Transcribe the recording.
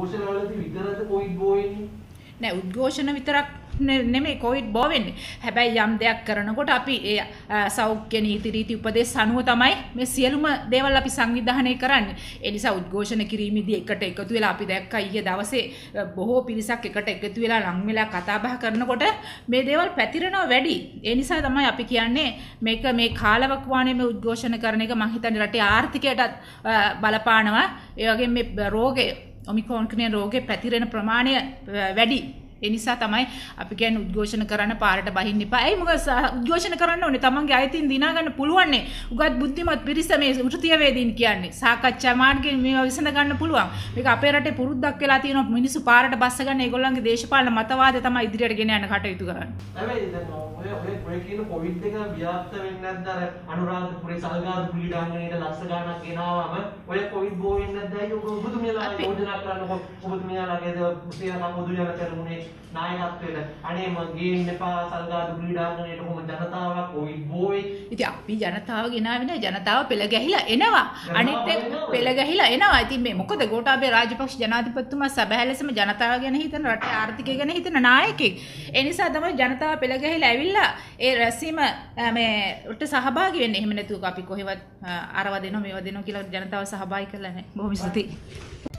උද්ඝෝෂණ වලදී විතරද කොවිඩ් බෝ වෙන්නේ? නෑ උද්ඝෝෂණ විතරක් නෙ- නෙමෙයි කොවිඩ් බෝ වෙන්නේ. හැබැයි යම් දෙයක් කරනකොට අපි ඒ අ, සෞඛ්‍ය නීති රීති උපදෙස් අනුව තමයි මේ සියලුම දේවල් අපි සංවිධානය කරන්නේ. ඒ නිසා උද්ඝෝෂණ කිරීමේදී එකට එකතු වෙලා අපි දැක්කා ඊයේ දවසේ අ, බොහෝ පිරිසක් එකට එකතු වෙලා ලං වෙලා කතා බහ කරනකොට මේ දේවල් පැතිරෙනවා වැඩි. ඒ නිසා තමයි අපි කියන්නේ මේක මේ කාලවකවානුවේ මේ උද්ඝෝෂණ කරන එක මම හිතන්නේ රටේ ආර්ථිකයටත් අ, බලපානවා. ඒ වගේම මේ රෝගය ඔමිකෝන් කියන රෝගේ පැතිරෙන ප්‍රමාණය අ, වැඩි. ඒ නිසා තමයි අපි කියන්නේ උද්ඝෝෂණ කරන්න පාරට බහින්න එපා. ඇයි මොකද උද්ඝෝෂණ කරන්න ඕනේ? තමන්ගේ අයිතීන් දිනා ගන්න පුළුවන්නේ. උගත් බුද්ධිමත් පිරිස මේ වෘත්තීයවේදීන් කියන්නේ. සාකච්ඡා මාර්ගයෙන් මේවා විසඳ ගන්න පුළුවන්. මේක අපේ රටේ පුරුද්දක් වෙලා තියෙනවා මිනිස්සු පාරට බස්ස ගන්න ඒගොල්ලන්ගේ දේශපාලන මතවාද තමයි ඉදිරියට ගෙන යන්න කටයුතු කරන්නේ. හැබැයි දැන් ඔය ඔය ඔය කියන කොවිඩ් එක ව්‍යාප්ත වෙන්නේ නැද්ද අර අනුරාධපුරේ සල්ගාදු ක්‍රීඩාංගණයට ලක්ෂ ගණනක් ගෙනාවම ඔය කොවිඩ් බෝ වෙන්නේ නැද්ද අයියෝ ඔබ ඔබතුමියලා යෝජනා කරනකො ඔබතුමියලාගේ සියලම පොදු ජනතරුණේ නායකත්වයට අනේ මං ගේන්න එපා සල්ගාදු ක්‍රීඩාංගණයට කොහොම ජනතාවක් කොවිඩ් බෝ වෙයි ඉතින් අපි ජනතාව ගෙනාවේ නැහැ ජනතාව පෙළ ගැහිලා එනවා. අනිත් එනවා. පෙළ ගැහිලා එනවා. ඉතින් මේ මොකද? ගෝඨාභය රාජපක්ෂ ජනාධිපතිතුමා සබහැ ලෙසම ජනතාව ගැන හිතන රටේ ආර්ථිකය ගැන හිතන නායකයෙක් ඒ නිසා තමයි ජනතාව පෙළ ගැහිලා ඇවිල්ලා ඒ රැස්වීම මේ උට සහභාගී වෙන්නේ. එහෙම නැතුව අපි කොහෙවත් අරව දෙනවා මේව දෙනවා කියලා ජනතාව සහභාගී කරලා නැහැ බොහොම ස්තුතියි